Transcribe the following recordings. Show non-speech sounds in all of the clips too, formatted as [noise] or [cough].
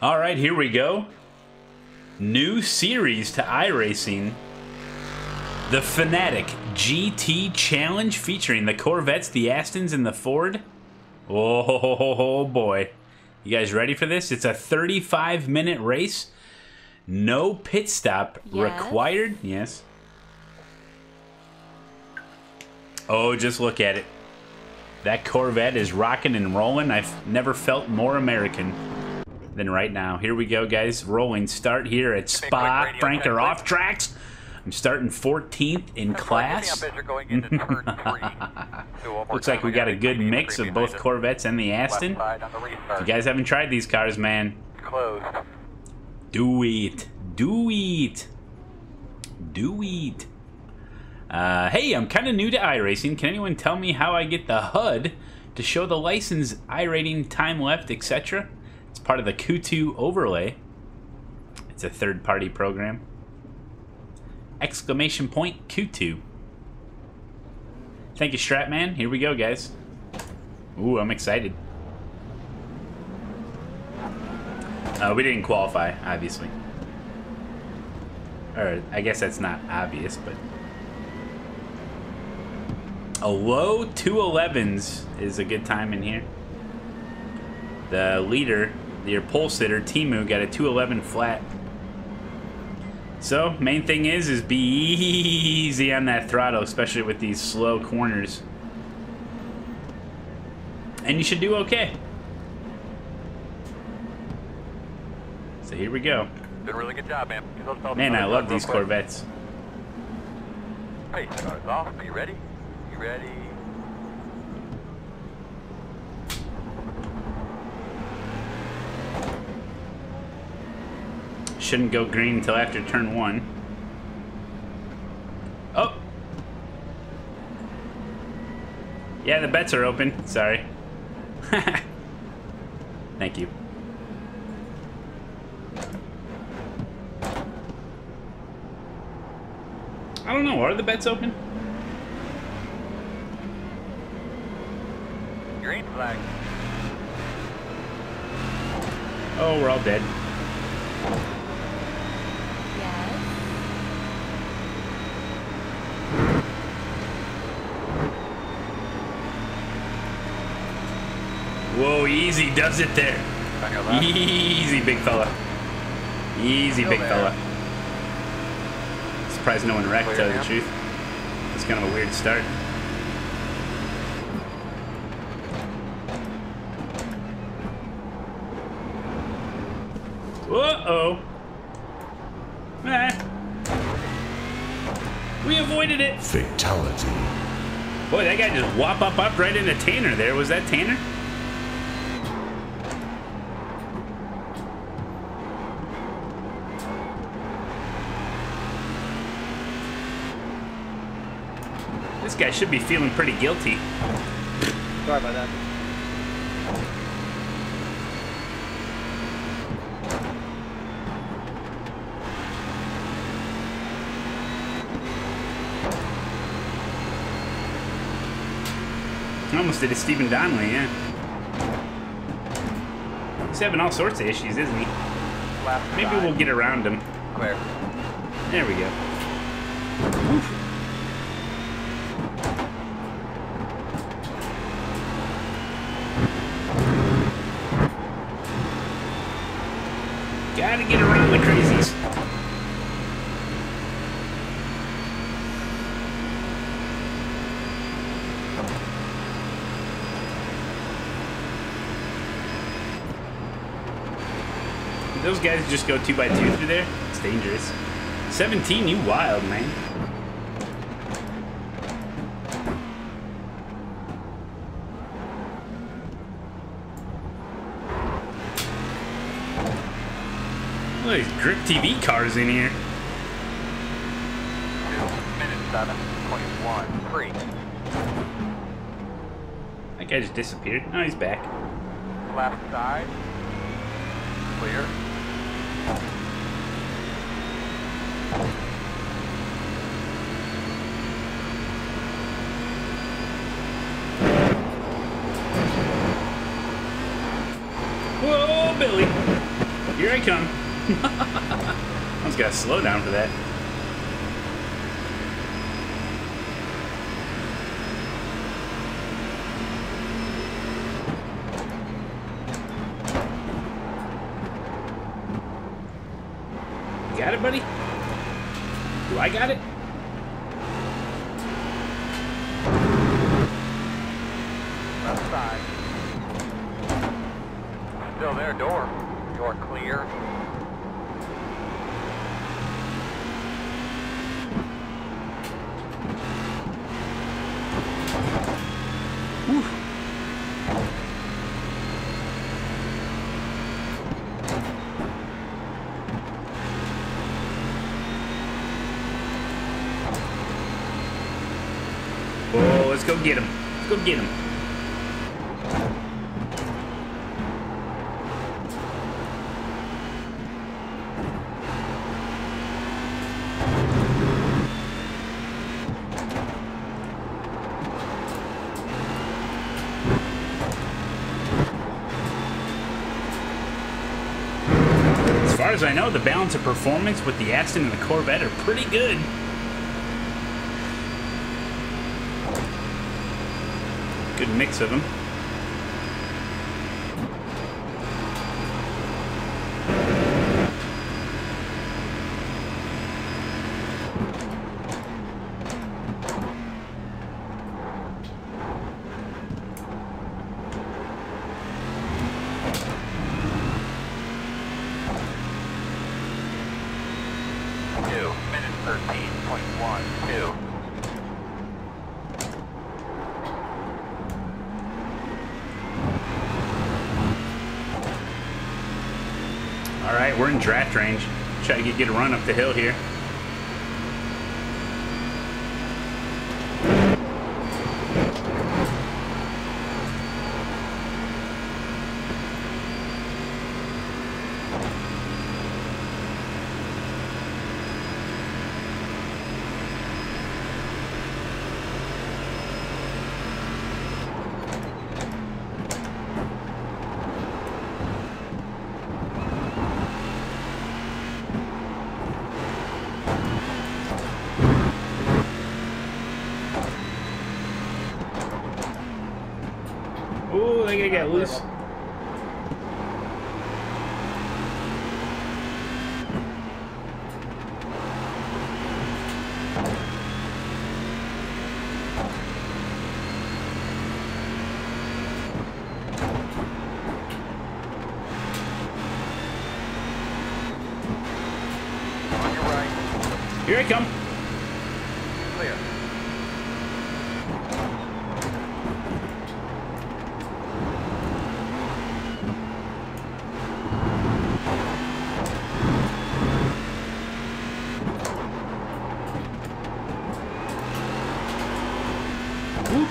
All right, here we go. New series to iRacing. The Fanatec GT Challenge featuring the Corvettes, the Astons, and the Ford. Oh boy. You guys ready for this? It's a 35 minute race. No pit stop Yes. required. Yes. Oh, just look at it. That Corvette is rocking and rolling. I've never felt more American than right now. Here we go, guys. Rolling start here at Spa Francorchamps, off tracks. I'm starting 14th in class. Are going into turn three. Do one more Looks like we got a good mix of both. Corvettes and the Aston. side on the If you guys haven't tried these cars, man, do it. Do it. Do it. Uh, hey, I'm kind of new to iRacing. Can anyone tell me how I get the HUD to show the license, iRating, time left, etc.? It's part of the Kutu overlay. It's a third-party program. Exclamation point Kutu. Thank you, Stratman. Here we go, guys. Ooh, I'm excited. Uh, we didn't qualify, obviously. Or, I guess that's not obvious, but... A low 211s is a good time in here. The leader, your pole sitter, Timu, got a 211 flat. So, main thing is, is be easy on that throttle, especially with these slow corners. And you should do okay. So here we go. Did a really good job, man. Man, I love these. Corvettes. Hey, off. Are you ready? You ready? Shouldn't go green until after turn one. Oh! Yeah, the bets are open. Sorry. [laughs] Thank you. I don't know. Are the bets open? Green flag. Oh, we're all dead. Yes. Whoa, easy does it there. On your left. Easy, big fella. Easy, big there. fella. Surprised no one wrecked, to tell you the truth. It's kind of a weird start. Uh-oh. Eh. We avoided it. Fatality. Boy, that guy just wop up up right into Tanner there. Was that Tanner? Guy should be feeling pretty guilty. Sorry about that. Almost did a Stephen Donnelly, yeah. He's having all sorts of issues, isn't he? Maybe we'll get around him. Clear. There we go. Gotta get around the crazies. Those guys just go two by two through there. It's dangerous. 17, you wild, man. Look at these Grip TV cars in here. Two minutes seven point one three. That guy just disappeared. Oh, he's back. Left side. Clear. Whoa, Billy. Here I come. I slow down for that. Got it, buddy? Do I got it? Left side. Still there, door. Door clear. Oh, let's go get him. Let's go get him. As far as I know, the balance of performance with the Aston and the Corvette are pretty good. Good mix of them. Two. Minute 13.12. All right, we're in draft range. Try to get, a run up the hill here. They get loose. On your right. Here I come. Clear. Whoop.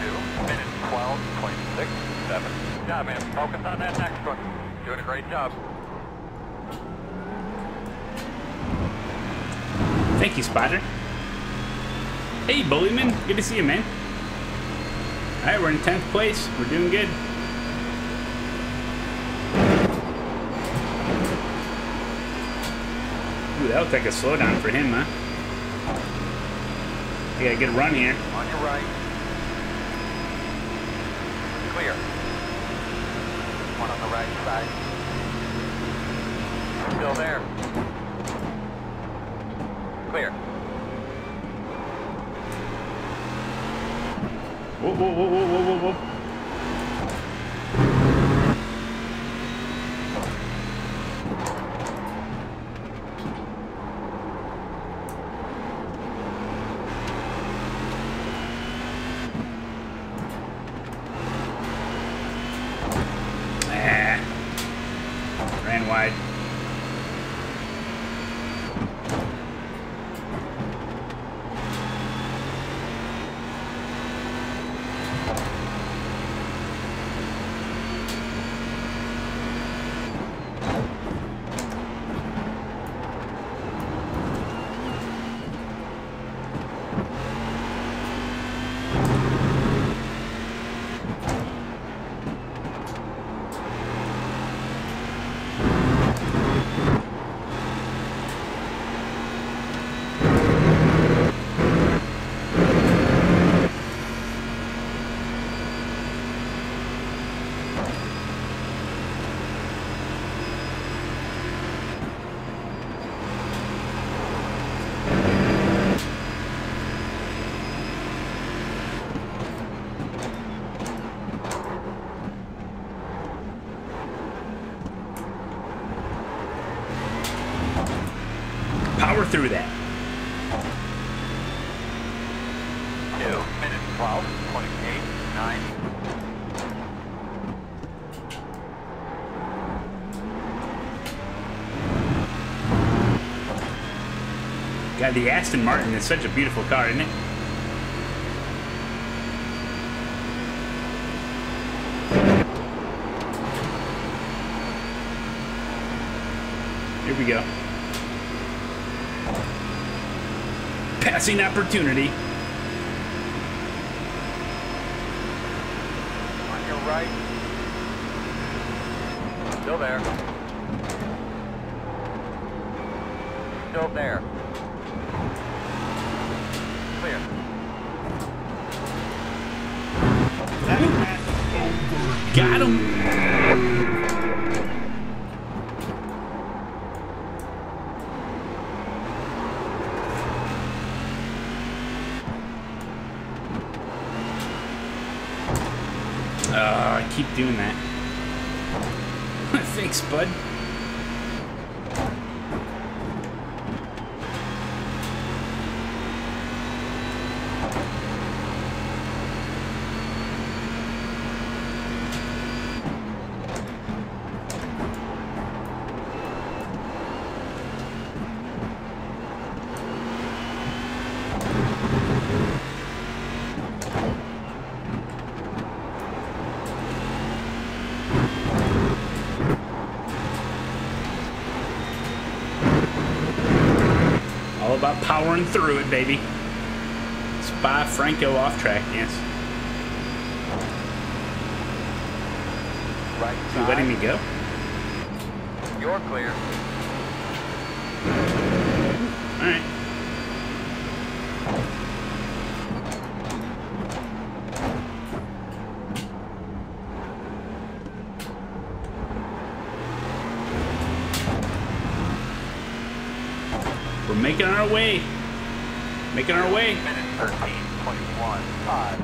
Two. Minute 12.67. Good job, man. Focus on that next one. Great job. Thank you, Spider. Hey, Bullyman. Good to see you, man. All right, we're in 10th place. We're doing good. Ooh, that'll take a slowdown for him, huh? Gotta get a run here. On your right. Clear. One on the right side. Still there. Clear. Whoa, whoa, whoa. Through that. Two minutes, 12, 28, 9. God, the Aston Martin is such a beautiful car, isn't it? Here we go. Passing opportunity. On your right. Still there. Still there. Clear. Got him. Oh, I keep doing that. Thanks, bud. All about powering through it, baby. Spa Franco off track, yes. Right You letting me go? You're clear. Alright. We're making our way. Making our way. Minute 13, 21, 5.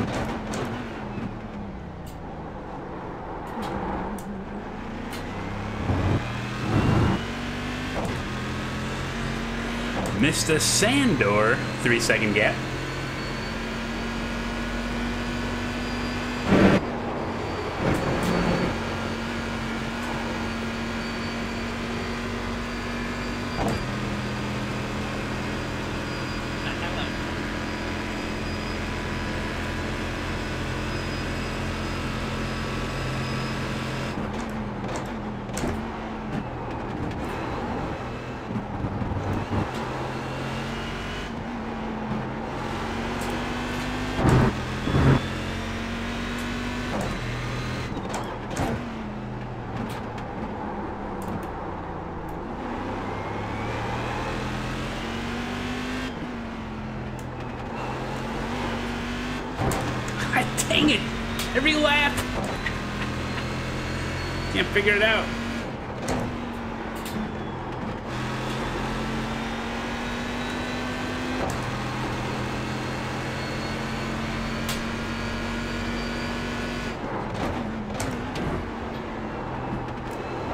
Mr. Sandor, three second gap. God dang it! Every lap! Can't figure it out.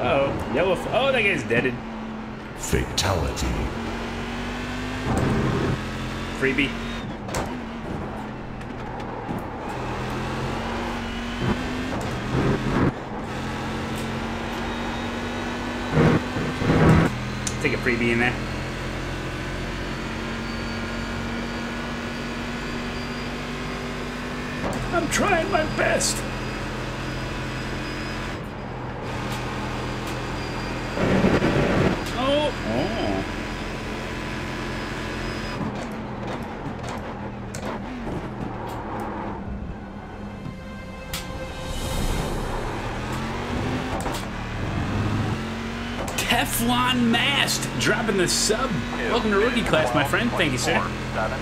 Oh, yellow. Oh, that guy's deaded. Fatality. Freebie. Take a freebie in there. I'm trying my best. Oh, oh. Teflon Mast dropping the sub. Welcome to rookie class, my friend. Thank you, sir. 7.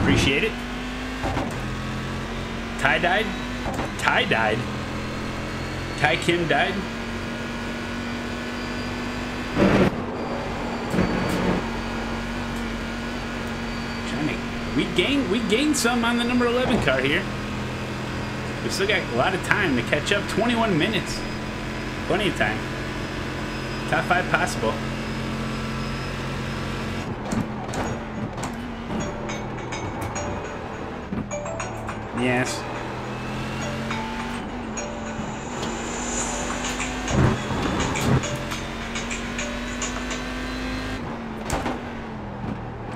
Appreciate it. Ty died. Ty died. Ty Kim died. We gained we gained some on the number 11 car here. We still got a lot of time to catch up. 21 minutes. Plenty of time. Top five possible. Yes.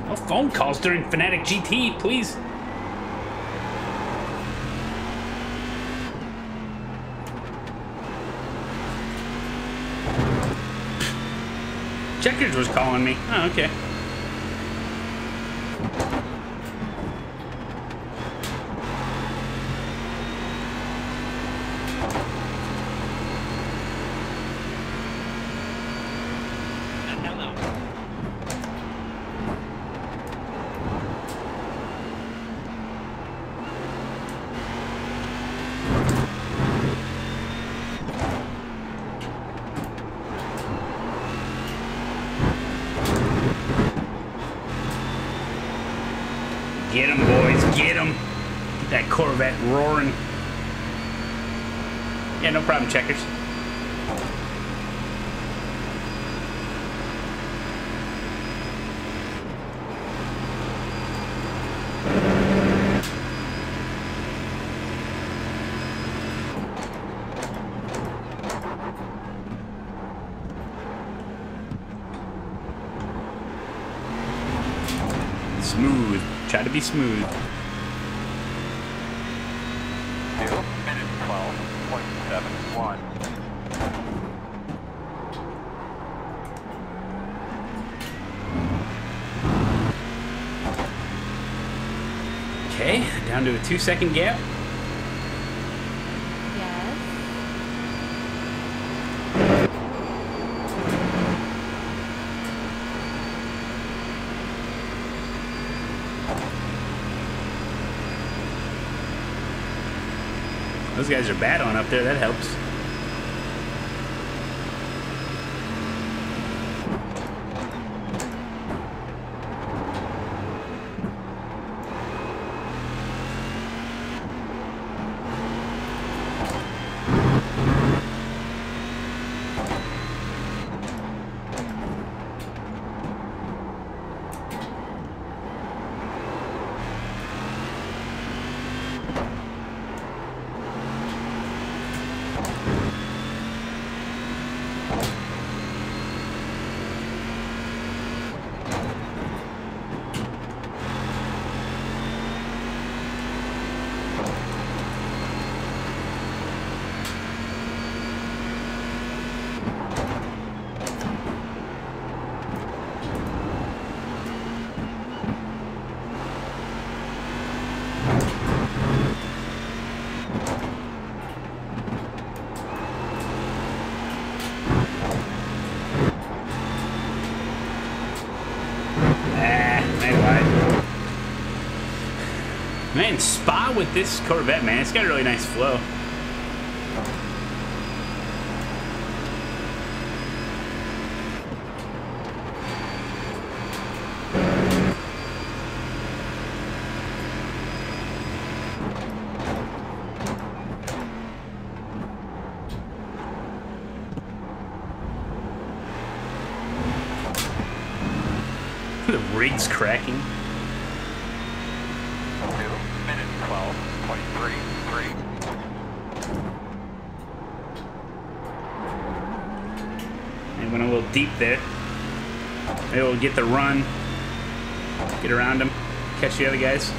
No phone calls during Fanatec GT, please. Checkers was calling me. Oh, okay. Get him, boys, get him. Get that Corvette roaring. Yeah, no problem, checkers. Smooth. Try to be smooth. Two minutes twelve point seven one. Okay, down a two second gap. Those guys are battling up there, that helps. Spa with this Corvette, man, it's got a really nice flow. the rig's cracking. Two minutes twelve point three three. And went a little deep there. Maybe we'll get the run, get around him, catch the other guys.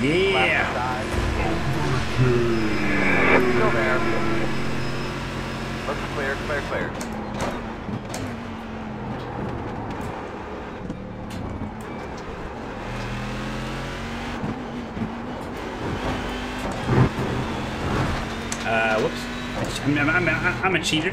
Yeah. Side. Still there. Looks clear, clear, clear. Uh, whoops. I'm, I'm a cheater.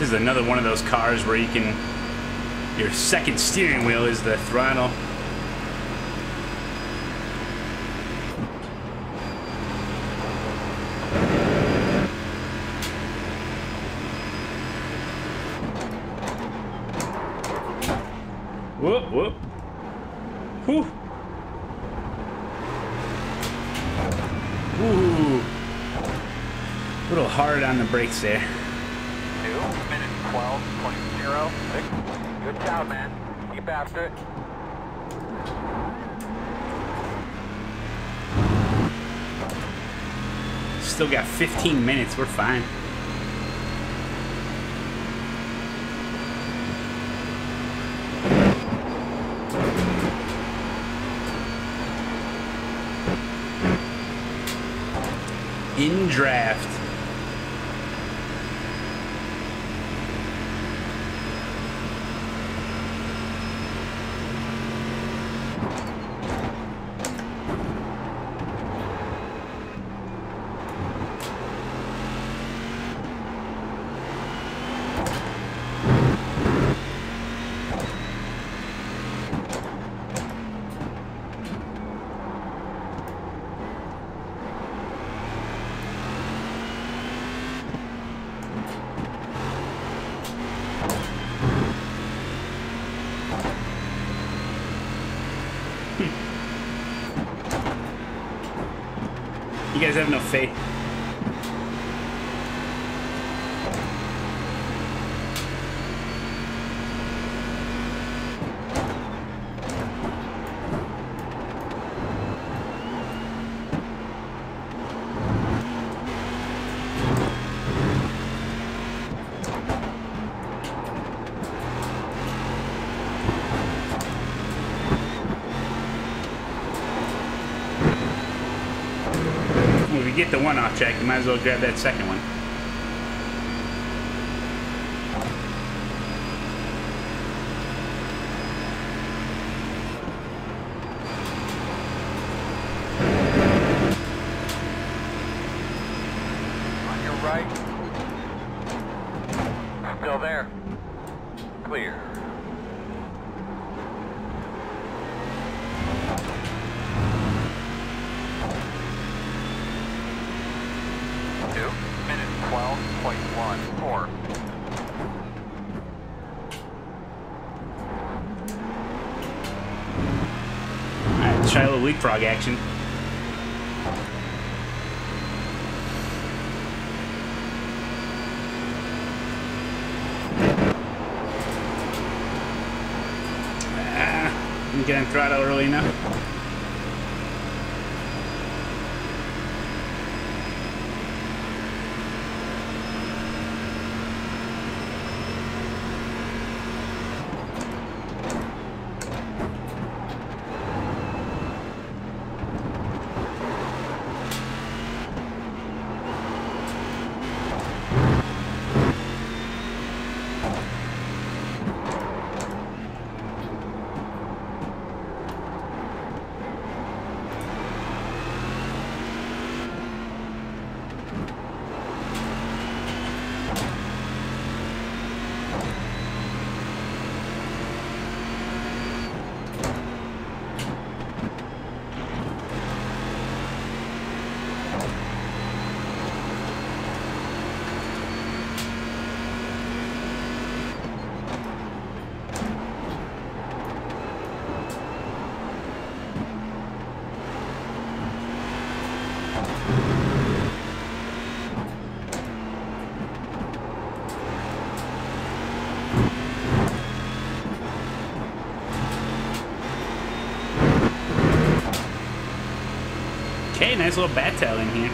This is another one of those cars where you can, your second steering wheel is the throttle. Whoop, whoop. Whew. Ooh. A little hard on the brakes there. Two minutes twelve point zero six. Good job, man. Keep after it. Still got 15 minutes. We're fine. In draft. You guys have no faith. Well, if you get the one off track, you might as well grab that second one. Nice little bat tail in here.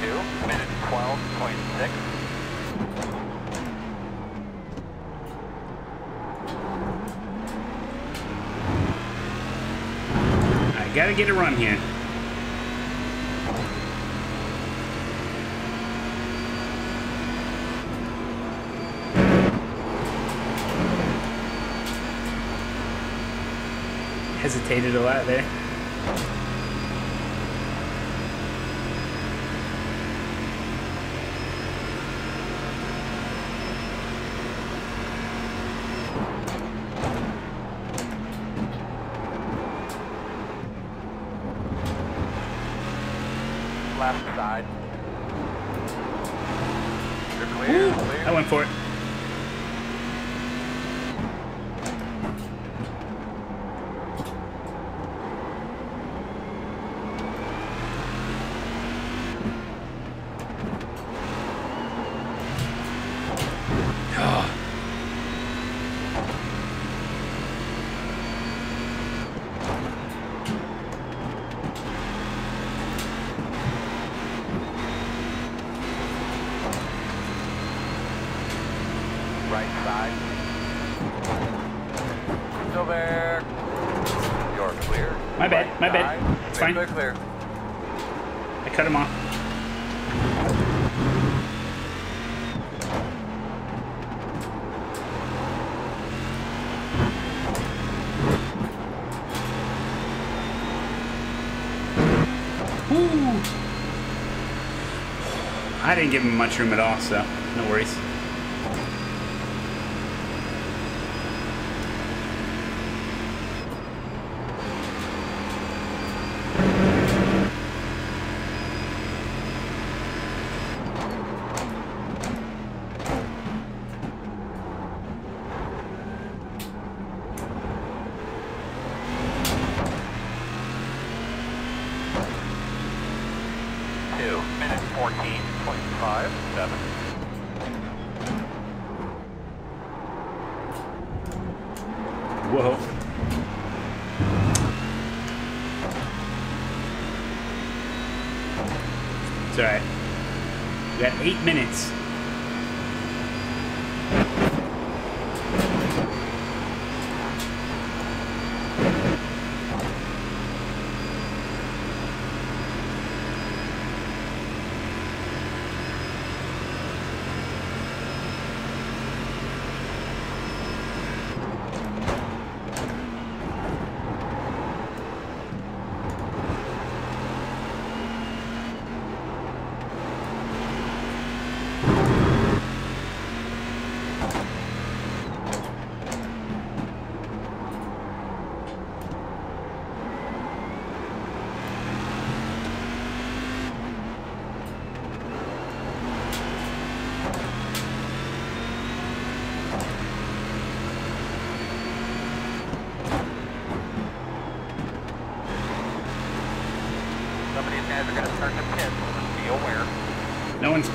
Two minutes twelve Gotta get a run here. Hesitated a lot there. Left side. You're clear, clear. I went for it. Oh. Right side. Still there. You're clear. My bad, Right my bad. It's fine. Clear, clear. I cut him off. Woo. I didn't give him much room at all, so no worries.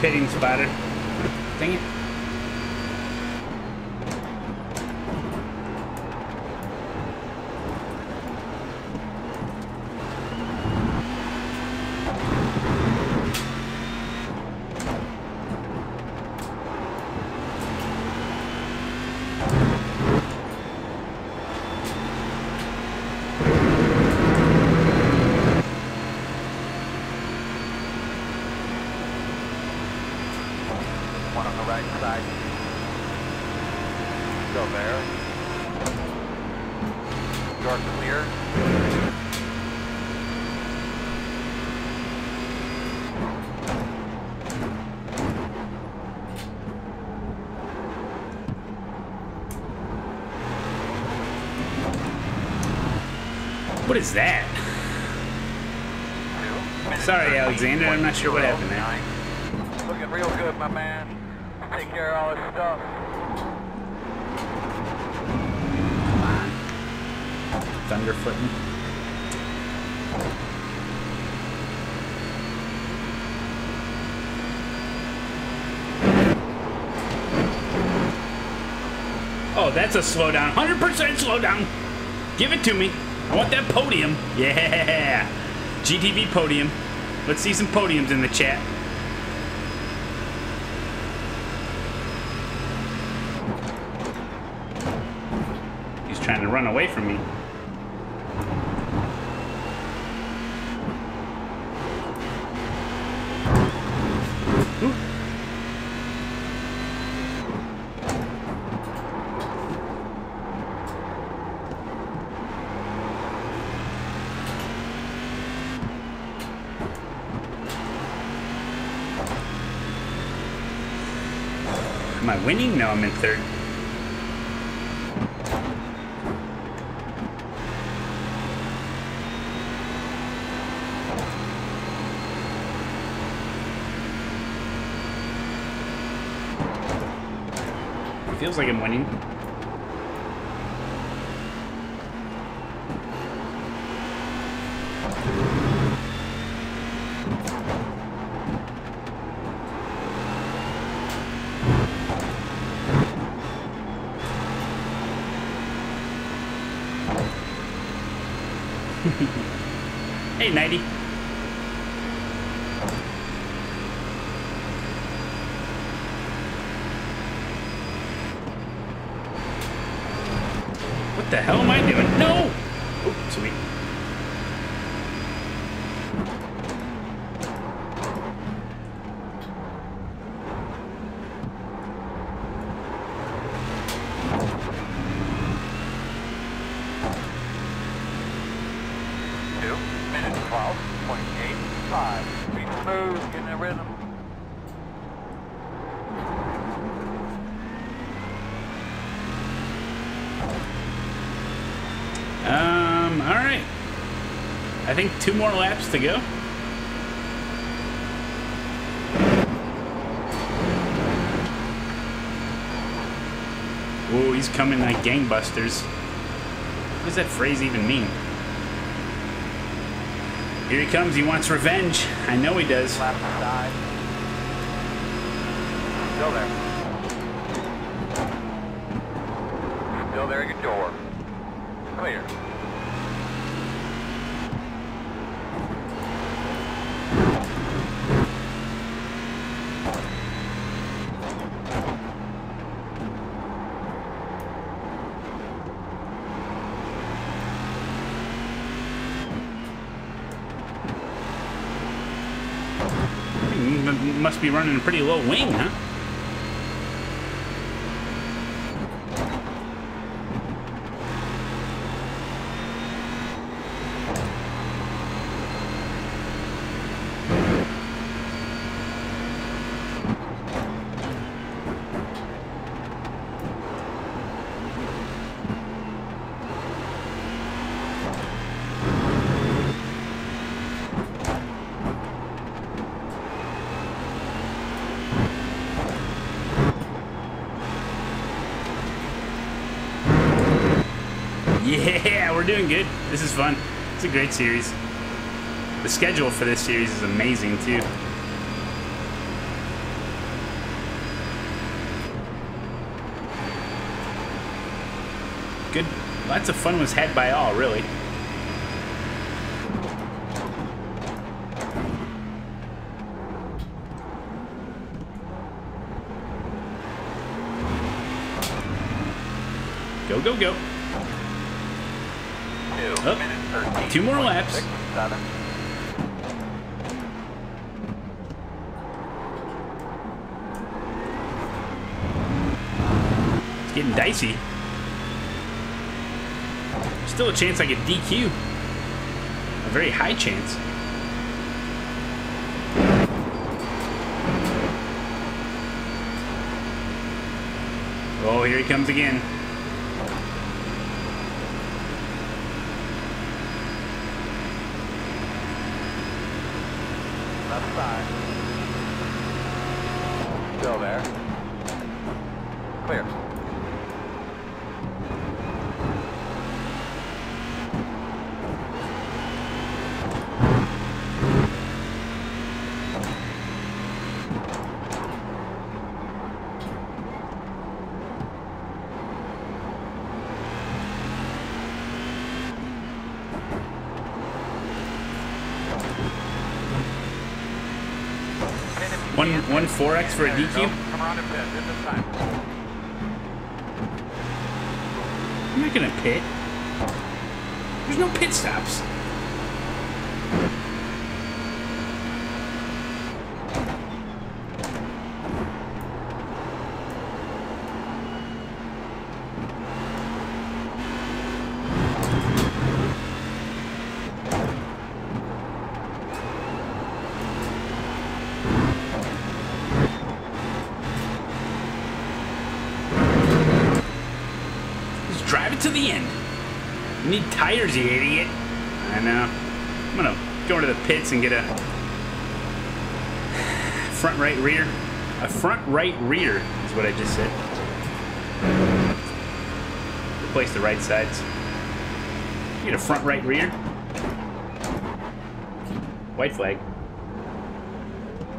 Pitting spotted. Dang it. One on the right side. Still there. Clear. What is that? Sorry, Alexander, I'm not sure what happened there. there. Looking real good, my man. Take care of all this stuff. Come on. Thunderfooting. Oh, that's a slowdown. 100% slowdown. Give it to me. I want that podium. Yeah. GTV podium. Let's see some podiums in the chat. He's trying to run away from me. Am I winning? No, I'm in third. Feels like I'm winning. 1980 I think two more laps to go. Whoa, he's coming like gangbusters. What does that phrase even mean? Here he comes, he wants revenge. I know he does. Still there. Still there at your door. Clear. Running a pretty low wing, huh? Yeah, we're doing good. This is fun. It's a great series. The schedule for this series is amazing, too. Good. Lots of fun was had by all, really. Go, go, go. Oh, two more laps. It's getting dicey. Still a chance I get DQ. A very high chance. Oh, here he comes again. Left side. Still there. Clear. Pin if you One can. one four X for a. DQ. I'm not gonna pit. There's no pit stops. And get a front right rear. A front right rear is what I just said. Replace the right sides. Get a front right rear. White flag.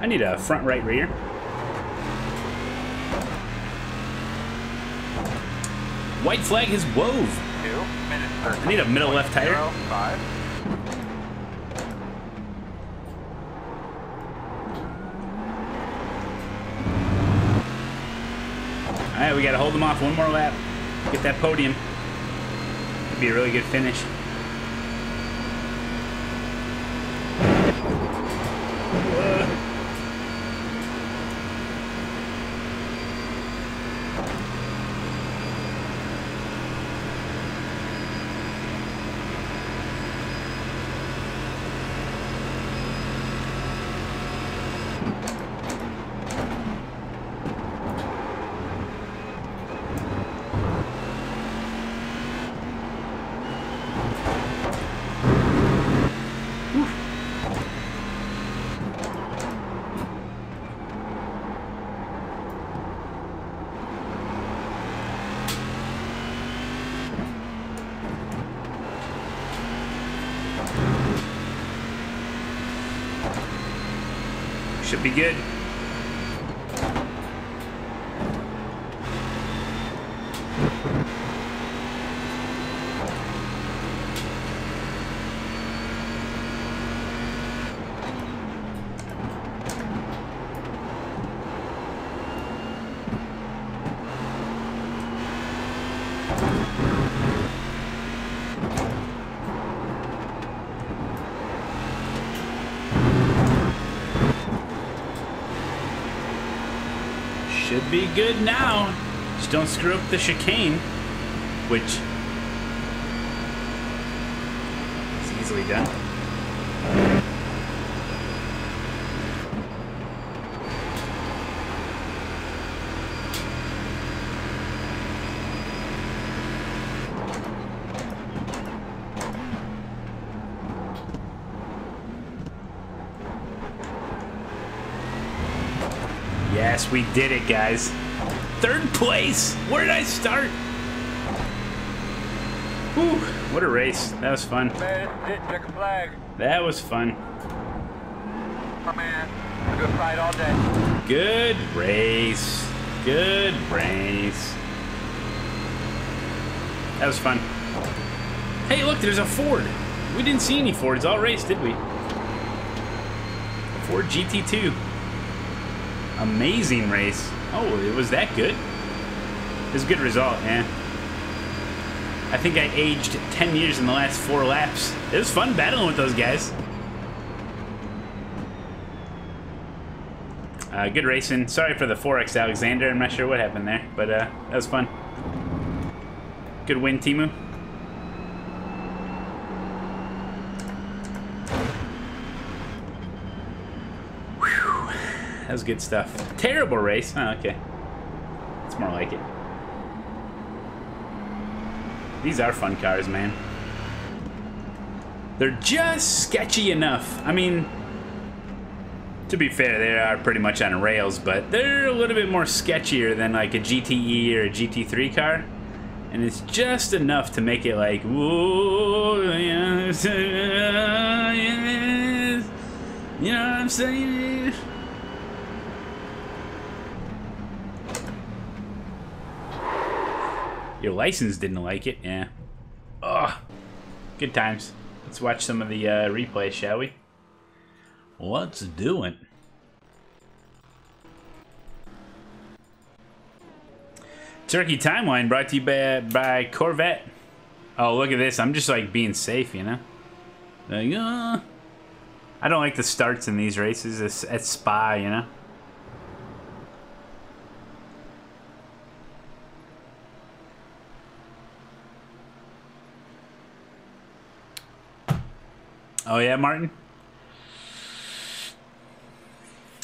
I need a front right rear. White flag has wove. Two minutes. I need a middle left tire. Zero, five. All right, we got to hold them off one more lap. Get that podium. Could be a really good finish. Should be good. Should be good now. Just don't screw up the chicane, which is easily done. Yes, we did it, guys. Third place. Where did I start? Whew, what a race. That was fun. Man, this is it. Check a flag. That was fun. Good fight all day. Good race. Good race. That was fun. Hey, look, there's a Ford. We didn't see any Fords all race, did we? Ford GT2. Amazing race. Oh, it was that good? It was a good result, yeah. I think I aged 10 years in the last four laps. It was fun battling with those guys. Uh, good racing. Sorry for the 4X Alexander. I'm not sure what happened there, but uh, that was fun. Good win, Timu. Whew. That was good stuff. Terrible race. Oh, okay. It's more like it. These are fun cars, man. They're just sketchy enough. I mean, to be fair, they are pretty much on rails, but they're a little bit more sketchier than like a GTE or a GT3 car. And it's just enough to make it like, whoa, you know what I'm saying? Your license didn't like it, yeah. Ugh. Good times. Let's watch some of the uh, replay, shall we? Let's do it. Turkey Timeline brought to you by, by Corvette. Oh, look at this. I'm just like being safe, you know? Like, uh, I don't like the starts in these races. It's at Spa, you know? Oh, yeah, Martin?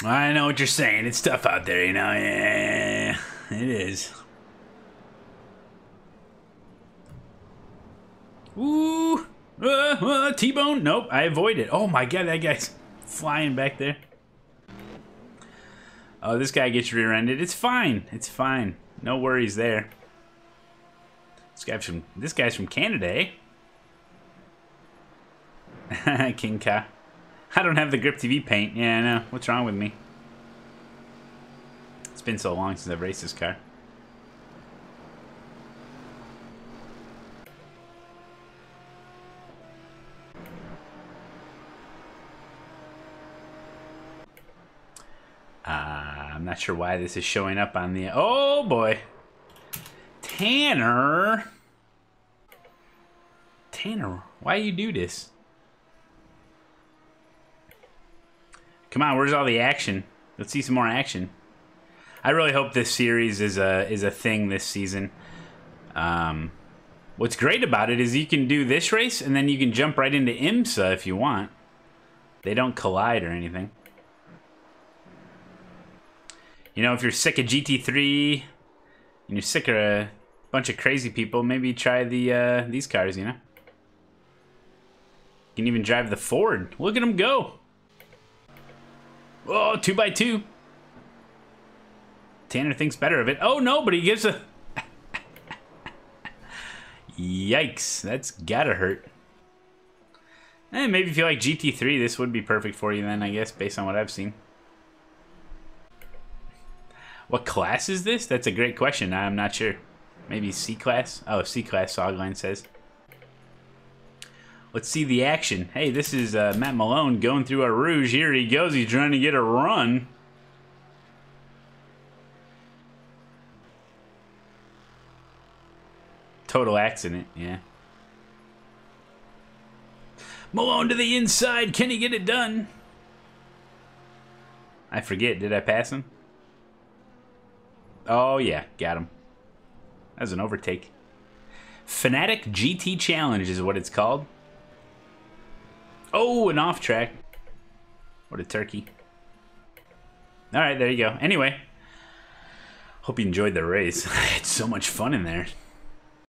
I know what you're saying. It's tough out there, you know? Yeah, it is. Ooh. Uh, uh, T-bone. Nope, I avoid It. Oh my god, that guy's flying back there. Oh, this guy gets rear-ended. It's fine. It's fine. No worries there. This guy's from this guy's from Canada, eh? [laughs] King Ka. I don't have the Grip TV paint. Yeah, I know. What's wrong with me? It's been so long since I've raced this car. Uh, I'm not sure why this is showing up on the... Oh, boy. Tanner. Tanner, why you do this? Come on, where's all the action? Let's see some more action. I really hope this series is a is a thing this season. Um, what's great about it is you can do this race and then you can jump right into IMSA if you want. They don't collide or anything. You know, if you're sick of GT3 and you're sick of a bunch of crazy people, maybe try the uh, these cars. You know, you can even drive the Ford. Look at them go. Oh, two by two. Tanner thinks better of it. Oh no, but he gives a. [laughs] Yikes, that's gotta hurt. Eh, maybe if you like GT3, this would be perfect for you then, I guess, based on what I've seen. What class is this? That's a great question. I'm not sure. Maybe C class? Oh, C class, Sogline says. Let's see the action. Hey, this is uh, Matt Malone going through Eau Rouge. Here he goes. He's trying to get a run. Total accident, yeah. Malone to the inside. Can he get it done? I forget. Did I pass him? Oh, yeah. Got him. That was an overtake. Fanatec GT Challenge is what it's called. Oh, an off track. What a turkey. All right, there you go. Anyway, hope you enjoyed the race. [laughs] I had so much fun in there.